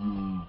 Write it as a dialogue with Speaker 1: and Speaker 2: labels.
Speaker 1: うん。